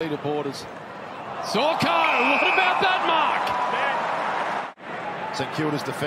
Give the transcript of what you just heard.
Peter Borders. Zorko. what about that mark? St Kilda's defence.